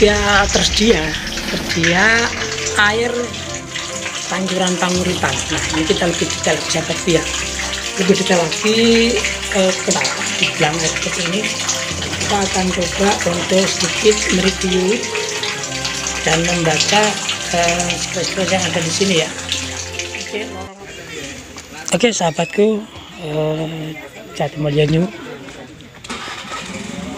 juga tersedia tersedia air tanjuran panguripan. Nah ini kita lebih detail sahabat ya lebih detail lagi eh, kenapa di belakang seperti ini. Kita akan coba untuk sedikit mereview dan membaca eh, yang ada di sini ya. Oke. Oke sahabatku eh, New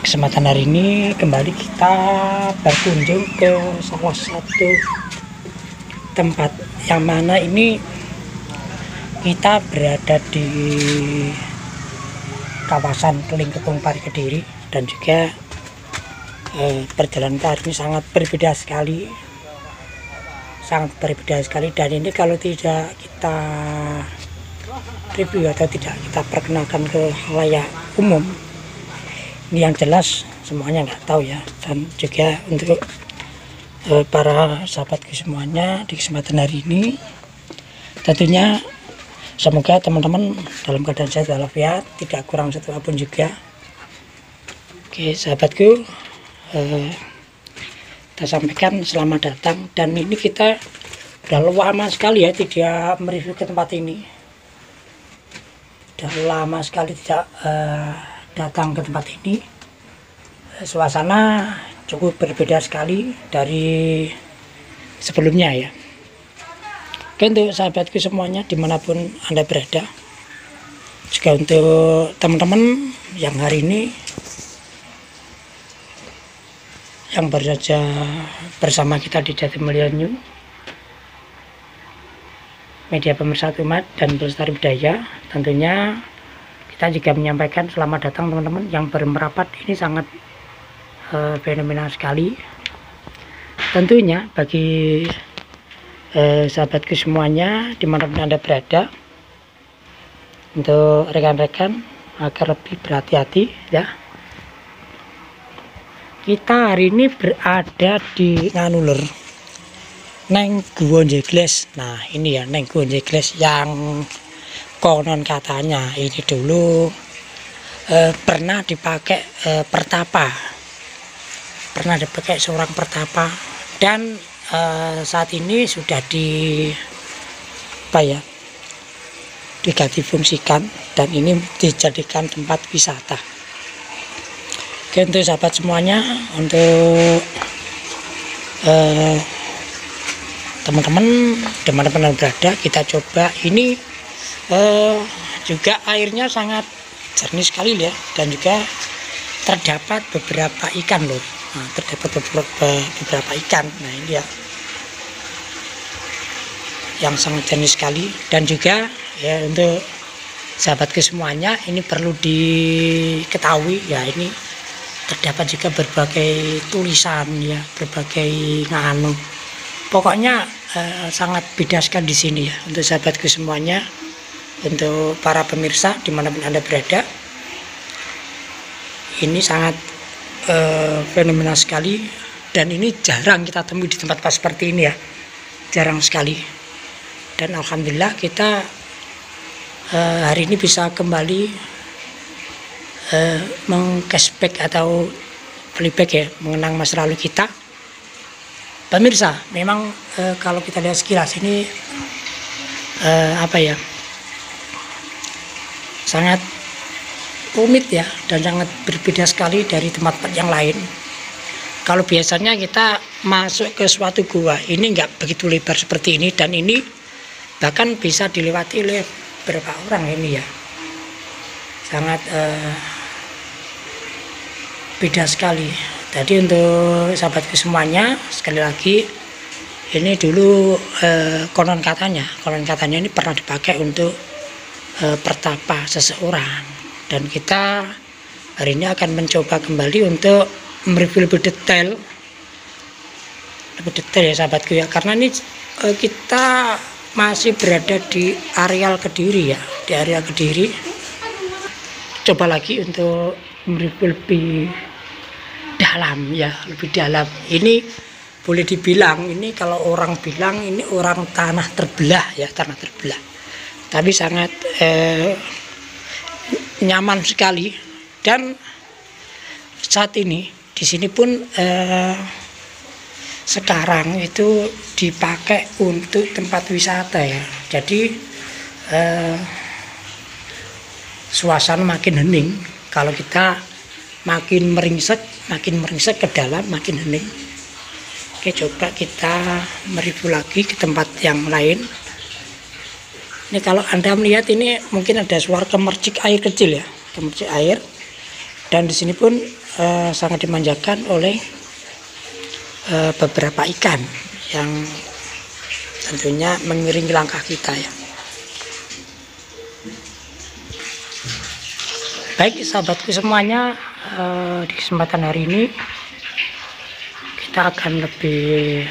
kesempatan hari ini kembali kita berkunjung ke salah satu tempat yang mana ini kita berada di kawasan Kelingkepung Pari Kediri dan juga eh, perjalanan hari ini sangat berbeda sekali. Sangat berbeda sekali dan ini kalau tidak kita review atau tidak kita perkenalkan ke halayak umum yang jelas semuanya nggak tahu ya. Dan juga untuk eh, para sahabatku semuanya di kesempatan hari ini tentunya semoga teman-teman dalam keadaan sehat walafiat tidak kurang satu apa pun juga. Oke sahabatku eh, kita sampaikan selamat datang. Dan ini kita udah lama sekali ya tidak mereview ke tempat ini. Udah lama sekali tidak eh, datang ke tempat ini suasana cukup berbeda sekali dari sebelumnya ya. Oke untuk sahabatku semuanya di mana pun anda berada juga untuk teman-teman yang hari ini yang baru saja bersama kita di Jatimulya New media pemersatu umat dan pelestari budaya tentunya kita juga menyampaikan selamat datang teman-teman. Yang baru merapat ini sangat uh, fenomenal sekali. Tentunya bagi uh, sahabatku semuanya di mana pun anda berada untuk rekan-rekan agar lebih berhati-hati ya. Kita hari ini berada di Nganulur Neng Guwonjegles nah ini ya Neng Guwonjegles yang konon katanya ini dulu eh, pernah dipakai eh, pertapa. Pernah dipakai seorang pertapa dan eh, saat ini sudah di apa ya diganti fungsikan dan ini dijadikan tempat wisata. Oke untuk sahabat semuanya untuk eh, teman-teman teman-teman berada kita coba. Ini eh, juga airnya sangat jernih sekali ya dan juga terdapat beberapa ikan loh nah, terdapat beberapa, beberapa ikan. Nah ini ya yang sangat jernih sekali. Dan juga ya untuk sahabatku semuanya ini perlu diketahui ya ini terdapat juga berbagai tulisan ya berbagai nganu. Pokoknya eh, sangat beda sekali di sini ya untuk sahabatku semuanya untuk para pemirsa di mana pun anda berada ini sangat uh, fenomenal sekali. Dan ini jarang kita temui di tempat-tempat seperti ini ya. Jarang sekali. Dan alhamdulillah kita uh, hari ini bisa kembali uh, mengcashback atau playback ya mengenang masa lalu kita. Pemirsa memang uh, kalau kita lihat sekilas ini uh, apa ya sangat rumit ya dan sangat berbeda sekali dari tempat-tempat yang lain. Kalau biasanya kita masuk ke suatu gua ini nggak begitu lebar seperti ini dan ini bahkan bisa dilewati oleh beberapa orang ini ya. Sangat uh, beda sekali. Jadi untuk sahabatku semuanya sekali lagi ini dulu eh, konon katanya. Konon katanya ini pernah dipakai untuk e, pertapa seseorang. Dan kita hari ini akan mencoba kembali untuk mereview lebih detail. Lebih detail ya sahabatku ya. Karena ini e, kita masih berada di areal Kediri ya. Di area Kediri. Coba lagi untuk mereview lebih dalam ya lebih dalam. Ini boleh dibilang ini kalau orang bilang ini orang tanah terbelah ya tanah terbelah tapi sangat eh, nyaman sekali. Dan saat ini di sini pun eh, sekarang itu dipakai untuk tempat wisata ya. Jadi eh, suasana makin hening. Kalau kita makin meringsek makin meringsek ke dalam makin hening. Oke coba kita mereview lagi ke tempat yang lain ini kalau anda melihat ini mungkin ada suara kemercik air kecil ya kemercik air. Dan di sini pun eh, sangat dimanjakan oleh eh, beberapa ikan yang tentunya mengiringi langkah kita ya. Baik sahabatku semuanya uh, di kesempatan hari ini kita akan lebih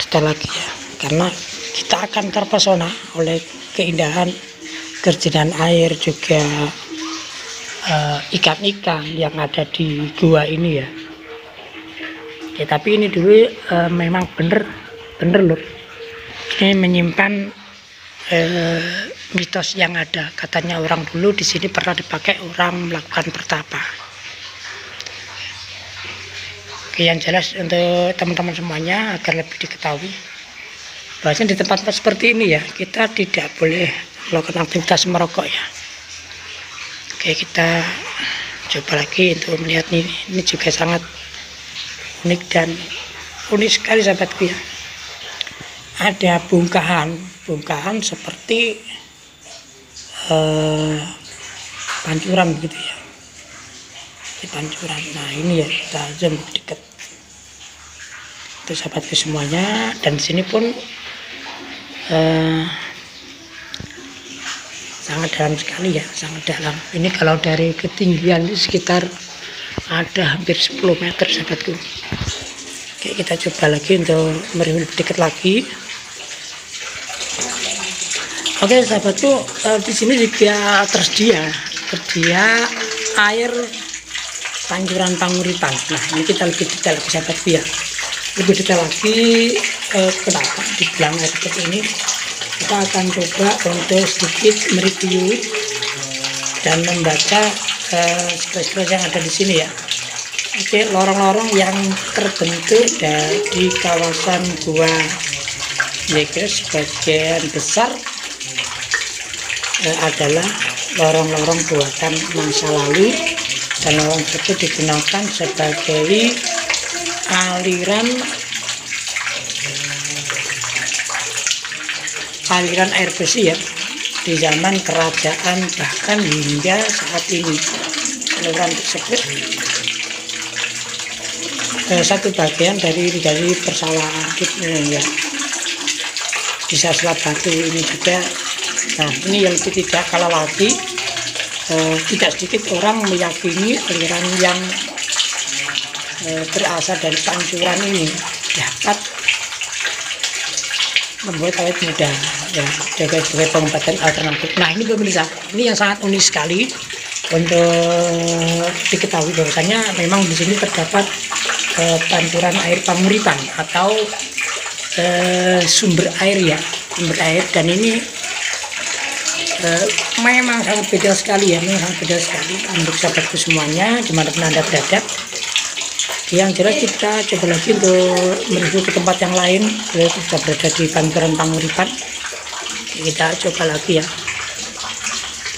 detail lagi ya. Karena kita akan terpesona oleh keindahan kerjinan air juga eh, ikan-ikan uh, yang ada di gua ini ya. Ya tapi ini dulu uh, memang bener bener loh ini menyimpan uh, mitos yang ada. Katanya orang dulu di sini pernah dipakai orang melakukan pertapa. Oke, yang jelas untuk teman-teman semuanya agar lebih diketahui bahasanya di tempat-tempat seperti ini ya kita tidak boleh melakukan aktivitas merokok ya. Oke kita coba lagi untuk melihat ini. Ini juga sangat unik dan unik sekali sahabatku ya. Ada bungkahan bungkahan seperti eh, pancuran gitu ya. Di pancuran. Nah ini ya kita zoom dekat itu sahabatku semuanya. Dan sini pun eh, sangat dalam sekali ya sangat dalam ini kalau dari ketinggian sekitar ada hampir 10 meter sahabatku Oke kita coba lagi untuk mereview dekat lagi Oke sahabatku uh, di sini juga tersedia tersedia air pancuran panguripan. Nah ini kita lebih detail sahabatku ya. Lebih detail lagi uh, kenapa bilang air ini. Kita akan coba untuk sedikit mereview dan membaca uh, yang ada di sini ya. Oke lorong-lorong yang terbentuk dari kawasan gua Yeger sebagian besar eh, adalah lorong-lorong buatan masa lalu dan lorong tersebut digunakan sebagai aliran aliran air bersih ya di zaman kerajaan bahkan hingga saat ini. Saluran tersebut eh, satu bagian dari dari persalahan ya. Bisa selat batu ini juga. Nah ini yang tidak kalah lagi eh, tidak sedikit orang meyakini aliran yang eh, berasal dari pancuran ini dapat membuat awet muda ya sebagai pengobatan alternatif. Nah ini pemirsa ini yang sangat unik sekali untuk diketahui bahwasanya memang di sini terdapat eh, pancuran air panguripan atau eh, sumber air ya sumber air dan ini uh, memang sangat beda sekali ya memang sangat beda sekali untuk sahabatku semuanya di mana pun anda berada yang jelas kita coba lagi untuk menuju ke tempat yang lain. Kita sudah berada di Bantaran Panguripan. Kita coba lagi ya.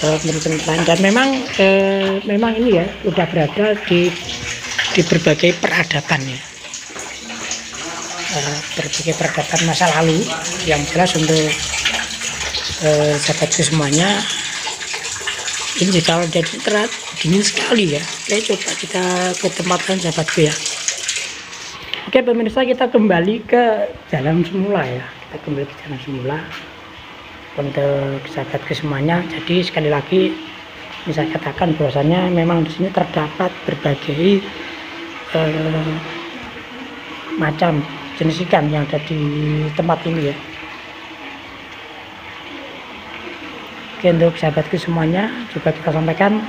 Uh, menuju dan memang uh, memang ini ya sudah berada di di berbagai peradaban ya. Uh, berbagai peradaban masa lalu. Yang jelas untuk eh, sahabatku semuanya ini kalau jadi terat dingin sekali ya. Oke coba kita ke tempat lain sahabatku ya. Oke pemirsa kita kembali ke jalan semula ya. Kita kembali ke jalan semula untuk sahabatku semuanya jadi sekali lagi bisa katakan bahwasanya memang di sini terdapat berbagai eh, macam jenis ikan yang ada di tempat ini ya Oke untuk sahabatku semuanya juga kita sampaikan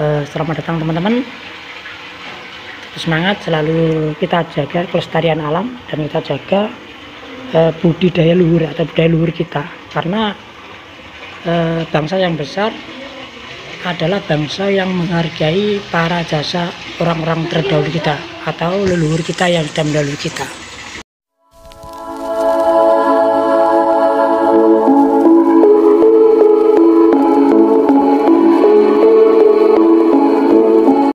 uh, selamat datang teman-teman. Semangat selalu kita jaga kelestarian alam dan kita jaga uh, budidaya luhur atau budaya luhur kita. Karena uh, bangsa yang besar adalah bangsa yang menghargai para jasa orang-orang terdahulu kita atau leluhur kita yang sudah mendahului kita